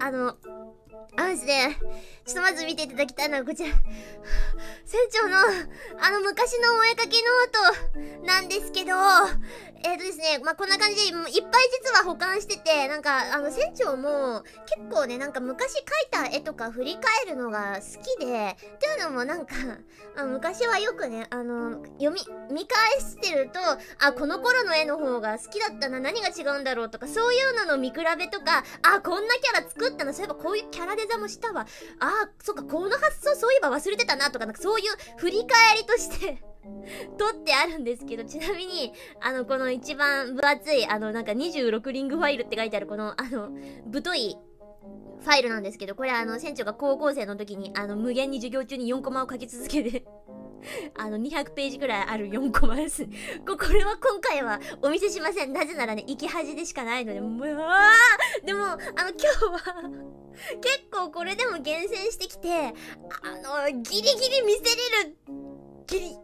あの、あのですね、ちょっとまず見ていただきたいのはこちら。船長の、あの昔のお絵かきノートなんですけど、えっ、ー、とですね、まあ、こんな感じでいっぱい実は保管してて、なんか、あの、船長も結構ね、なんか昔描いた絵とか振り返るのが好きで、っていうのもなんか、あ昔はよくね、あの、読み、見返してると、あ、この頃の絵の方が好きだったな、何が違うんだろうとか、そういうのの見比べとか、あ、こんなキャラ作ったな、そういえばこういうキャラデザもしたわ、ああ、そっか、この発想そういえば忘れてたなとか、なんかそういう振り返りとして 取ってあるんですけど、ちなみに、あの、この一番分厚い、あの、なんか26リングファイルって書いてある、この、あの、太いファイルなんですけど、これあの、船長が高校生の時に、あの、無限に授業中に4コマを書き続けてあの、200ページぐらいある4コマです。これは今回はお見せしません。なぜならね、生き恥でしかないので、もう、でも、あの、今日は結構これでも厳選してきて、あの、ギリギリ見せれる、ギリ、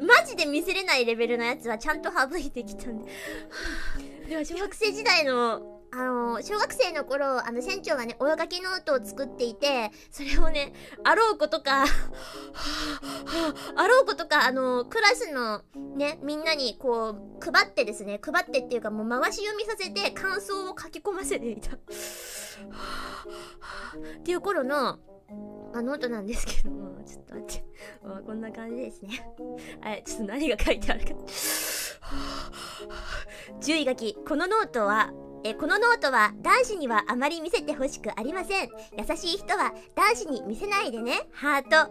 マジで見せれないレベルのやつはちゃんと省いてきたんで。では、小学生時代のあの、小学生の頃、あの、船長がね、お絵かきノートを作っていて、それをね、あろうことか あろうことか、あの、クラスのね、みんなにこう、配ってですね、配ってっていうかもう回し読みさせて感想を書き込ませていたっていう頃の、あ、ノートなんですけども、ちょっと待って。こんな感じですね。はい、ちょっと何が書いてあるか。注意書き。このノートは、えこのノートは男子にはあまり見せてほしくありません。優しい人は男子に見せないでね。ハート。あ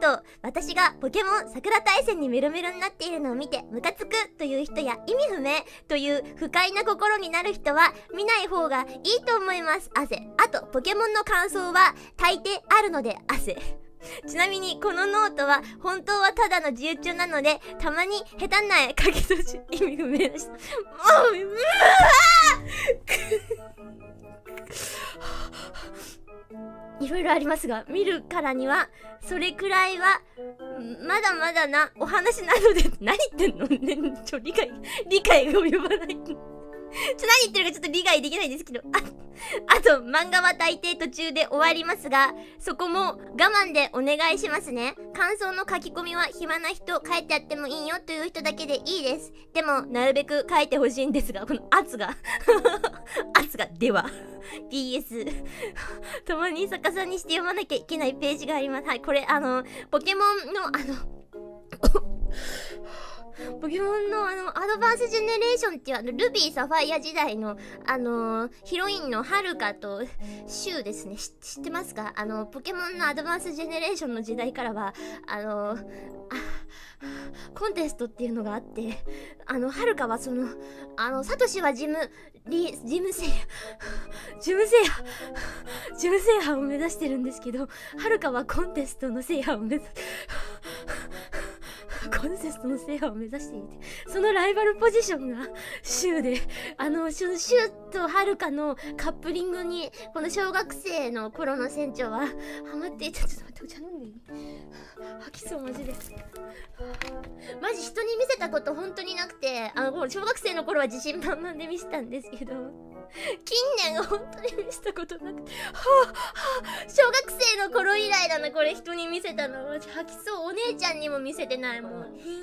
と、私がポケモン桜大戦にメロメロになっているのを見てムカつくという人や意味不明という不快な心になる人は見ない方がいいと思います。汗。あと、ポケモンの感想は大抵あるので汗。ちなみにこのノートは本当はただの自由帳なのでたまに下手な絵書き閉じ意味不明でした。もう、うわいろいろありますが、見るからには、それくらいは、まだまだなお話なので、何言ってんのね、ちょ、理解、理解が及ばない。ちょ、何言ってるかちょっと理解できないんですけど。あ、あと、漫画は大抵途中で終わりますが、そこも我慢でお願いしますね。感想の書き込みは暇な人書いてあってもいいよという人だけでいいです。でも、なるべく書いてほしいんですが、この圧が 圧が、では PS たまに逆さにして読まなきゃいけないページがあります。はい、これ、あの、ポケモンの、あのポケモンのあの、アドバンスジェネレーションっていうあの、ルビーサファイア時代の、あのー、ヒロインのハルカとシュウですね。知ってますか？あの、ポケモンのアドバンスジェネレーションの時代からは、あのー、コンテストっていうのがあって、あの、はるかはその、あの、サトシはジム、リ、ジム制覇、ジム制覇、ジム制覇を目指してるんですけど、はるかはコンテストの制覇を目指す。コンテストの制覇を目指していて、そのライバルポジションがシュウで、あの、シュウとはるかのカップリングに、この小学生の頃の船長はハマっていた。ちょっと待って、お茶飲んでいい？吐きそう、マジで。マジ人に見せたこと本当になくて、あの、小学生の頃は自信満々で見せたんですけど、近年本当に見せたことなくて、はあ、はあ、小学生の頃以来だな、これ人に見せたの。吐きそう。お姉ちゃんにも見せてないもん。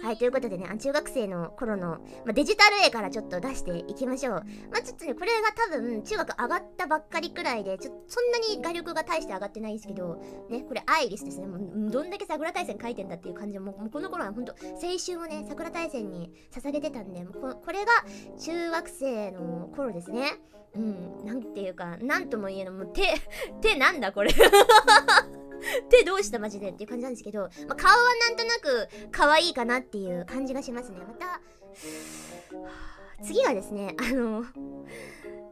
はい、ということでね、中学生の頃の、ま、デジタル絵からちょっと出していきましょう。まあ、ちょっとね、これが多分、中学上がったばっかりくらいで、ちょそんなに画力が大して上がってないですけど、ね、これアイリスですね。もうどんだけ桜大戦書いてんだっていう感じで、もうこの頃は本当青春をね、桜大戦に捧げてたんで、ここれが中学生の頃ですね。うん、なんていうか、なんとも言えの、もう手、手なんだこれ 手どうしたマジでっていう感じなんですけど、ま、顔はなんとなく可愛いかなっていう感じがしますね。また、次がですね、あの、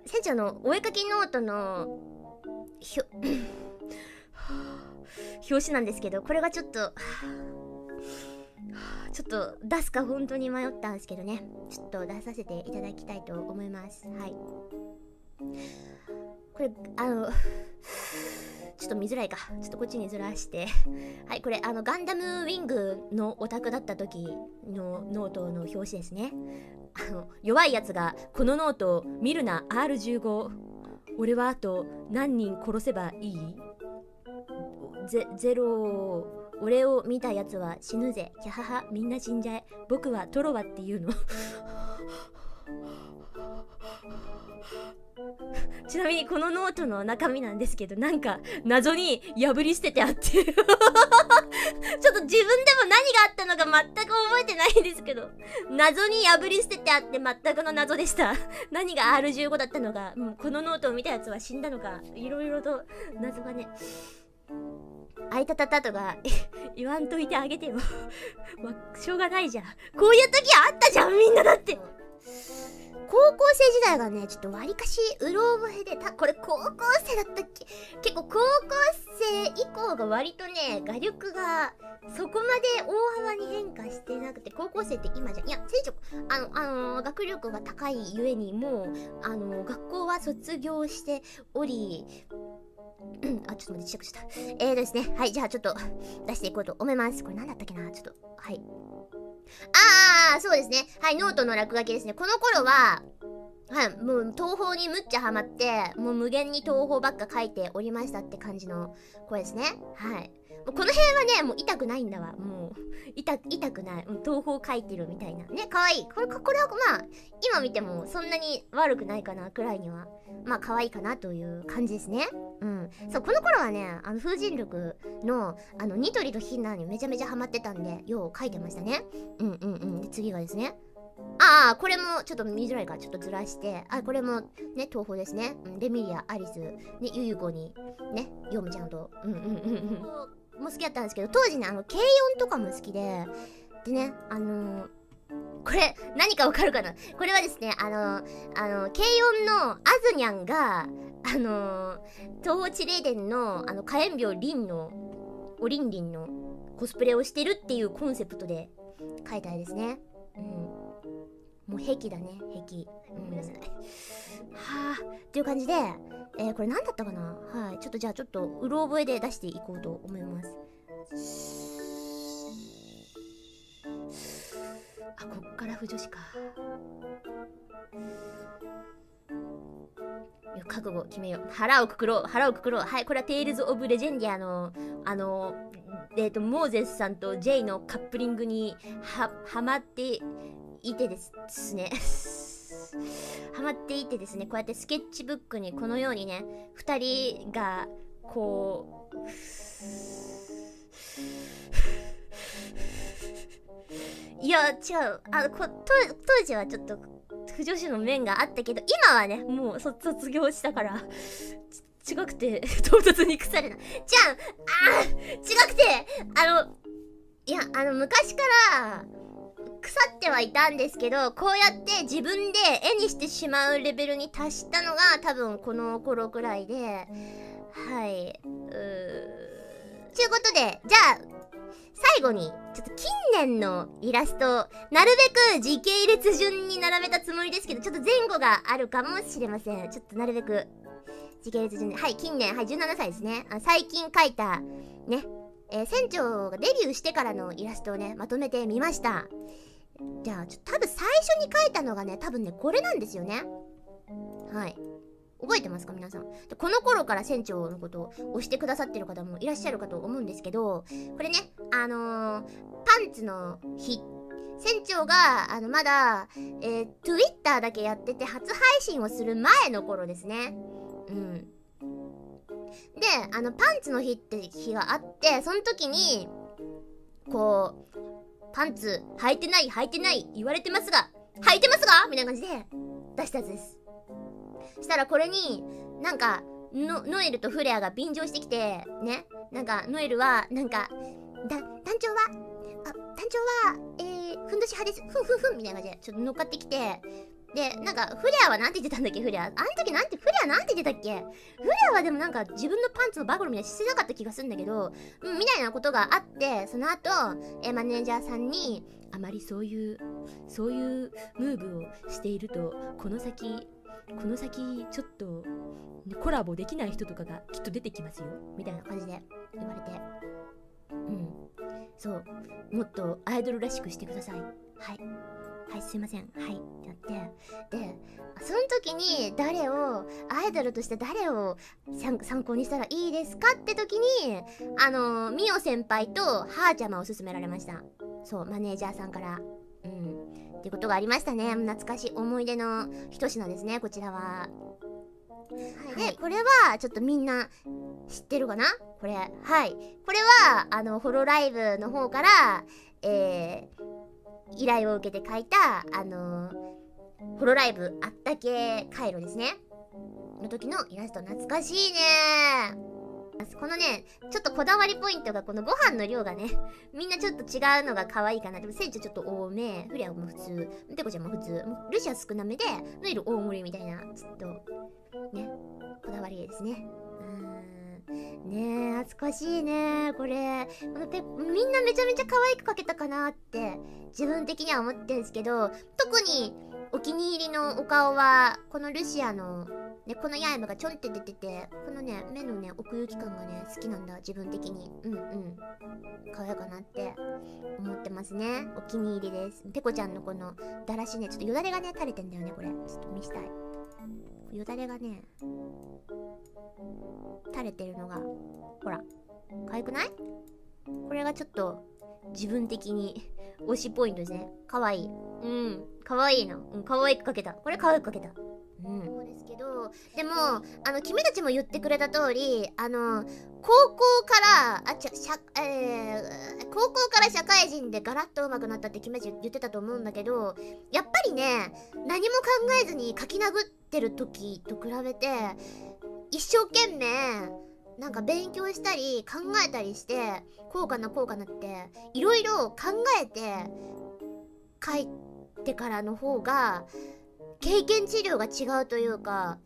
船長のお絵かきノートの、ひょ、表紙なんですけど、これがちょっと、ちょっと出すか本当に迷ったんですけどね、ちょっと出させていただきたいと思います。はい。これ、あの、ちょっと見づらいか。ちょっとこっちにずらして。はい、これ、あの、ガンダムウィングのオタクだった時のノートの表紙ですね。あの、弱いやつが、このノートを見るな R15。俺はあと何人殺せばいい？ゼゼロ俺を見たやつは死ぬぜキャハハみんな死んじゃえ僕はトロワっていうの ちなみにこのノートの中身なんですけどなんか謎に破り捨ててあって。ちょっと自分でも何があったのか全く覚えてないんですけど。謎に破り捨ててあって全くの謎でした。何が R15 だったのか、もうこのノートを見たやつは死んだのか。いろいろと謎がね。あいたたたとか 言わんといてあげてよしょうがないじゃん。こういう時あったじゃんみんなだって。高校生時代がね、ちょっとわりかしうろ覚えで、た、これ高校生だったっけ？結構高校生以降が割とね、画力がそこまで大幅に変化してなくて、高校生って今じゃ、いや、選手、あの、あの、学力が高いゆえにもう、あの、学校は卒業しており、あ、ちょっと待って、ちっちゃくした。えーですね。はい、じゃあちょっと出していこうと思います。これ何だったっけな？ちょっと、はい。ああ、そうですね。はい、ノートの落書きですね。この頃は、はい、もう東宝にむっちゃハマって、もう無限に東宝ばっか書いておりましたって感じの声ですね。はい。もうこの辺はね、もう痛くないんだわ。もう、痛、痛くない。もう東宝書いてるみたいな。ね、かわいい。これ、これはまあ、今見てもそんなに悪くないかなくらいには、まあ可愛いかなという感じですね。うん。そう、この頃はね、あの、風神力の、あの、ニトリとヒナにめちゃめちゃハマってたんで、よう書いてましたね。うんうんうん。で、次がですね。ああ、これもちょっと見づらいからちょっとずらして、あ、これもね、東宝ですね。うん、レミリア、アリス、ね、ゆゆこに、ね、ヨムちゃんと、うんうんうんうん。も好きだったんですけど、当時ね、あの、軽音とかも好きで、でね、あのー、これ、何かわかるかな？これはですね、あの、あの、軽音のアズニャンが、あの、東方地霊殿の、あの、火炎病リンの、おりんりんのコスプレをしてるっていうコンセプトで書いた絵ですね。うん。もう壁だね、壁。うん。はあ、っていう感じで、えー、これ何だったかな？はい。ちょっとじゃあちょっと、うろ覚えで出していこうと思います。あ、こっから不女子か。覚悟決めよう。腹をくくろう。腹をくくろう。はい、これはテイルズ・オブ・レジェンディアの、あの、えっ、ー、と、モーゼスさんとジェイのカップリングには、はまっていてですね。ハマっていてですね、こうやってスケッチブックにこのようにね、2人が、こう、いや、違う。あこ当時はちょっと、不女子の面があったけど、今はね、もう卒業したから、違くて、唐突に腐れな。じゃんあ違くて、あの、いや、あの、昔から、腐ってはいたんですけど、こうやって自分で絵にしてしまうレベルに達したのが多分この頃くらいで、はい。うー。ということで、じゃあ、最後に、ちょっと近年のイラスト、なるべく時系列順に並べたつもりですけど、ちょっと前後があるかもしれません。ちょっとなるべく、時系列順で、はい、近年、はい、17歳ですね。あ最近描いた、ね、えー、船長がデビューしてからのイラストをね、まとめてみました。じゃあ、ちょ多分最初に書いたのがね、多分ね、これなんですよね。はい。覚えてますか皆さん？で。この頃から船長のことを押してくださってる方もいらっしゃるかと思うんですけど、これね、あのー、パンツの日、船長が、あの、まだ、えー、Twitter だけやってて初配信をする前の頃ですね。うん。で、あの、パンツの日って日があって、その時に、こう、パンツ履いてない履いてない言われてますが履いてますが？みたいな感じで出したやつです。したらこれになんかノエルとフレアが便乗してきてね？なんかノエルはなんかだ団長はあ団長はえー、ふんどし派です。ふんふんふんみたいな感じでちょっと乗っかってきてで、なんか、フレアはなんて言ってたんだっけ、フレア。あん時なんて、フレアなんて言ってたっけ？フレアはでもなんか自分のパンツのバグルみたいにしてなかった気がするんだけど、うん、みたいなことがあって、その後、えマネージャーさんに、あまりそういう、そういうムーブをしていると、この先、この先、ちょっと、コラボできない人とかがきっと出てきますよ。みたいな感じで言われて。うん。そう。もっとアイドルらしくしてください。はい。はい、すいません。はい。ってやって。で、その時に誰をアイドルとして誰を参考にしたらいいですかって時にあのミオ先輩とハーちゃまを勧められましたそうマネージャーさんからうんっていうことがありましたね懐かしい思い出の一品ですねこちらははい、で、これはちょっとみんな知ってるかな？これ。はい。これは、あの、ホロライブの方から、えー、依頼を受けて書いた、あのー、ホロライブあったけ回路ですね。の時のイラスト懐かしいねこのね、ちょっとこだわりポイントがこのご飯の量がね、みんなちょっと違うのが可愛いかな。でも船長ちょっと多め、フレアも普通、ペコちゃんも普通、ルシア少なめで、ノエル大盛りみたいな、ちょっと、ね、こだわりですね。ねえ、懐かしいねこれ。このペみんなめちゃめちゃ可愛く描けたかなって、自分的には思ってるんですけど、特にお気に入りのお顔は、このルシアので、この刃がちょんって出てて、このね、目のね、奥行き感がね、好きなんだ、自分的に。うんうん。可愛いかなって思ってますね。お気に入りです。ペコちゃんのこの、だらしね、ちょっとよだれがね、垂れてんだよね、これ。ちょっと見したい。よだれがね、垂れてるのが、ほら、可愛くない？これがちょっと、自分的に推しポイントですね。かわいい。うん。かわいいの。うん、かわいく描けた。これかわいく描けた。そうですけどでもあの君たちも言ってくれた通りあの高校からあちゃしゃ、えー、高校から社会人でガラッと上手くなったって君たち言ってたと思うんだけどやっぱりね何も考えずに書き殴ってる時と比べて一生懸命なんか勉強したり考えたりしてこうかなこうかなっていろいろ考えて書いてからの方が経験治療が違うというか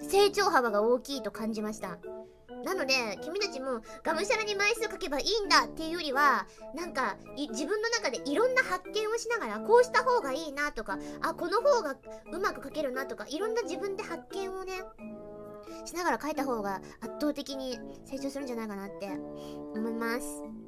成長幅が大きいと感じました。なので君たちもがむしゃらに枚数書けばいいんだっていうよりはなんか自分の中でいろんな発見をしながらこうした方がいいなとかあこの方がうまく書けるなとかいろんな自分で発見をねしながら書いた方が圧倒的に成長するんじゃないかなって思います。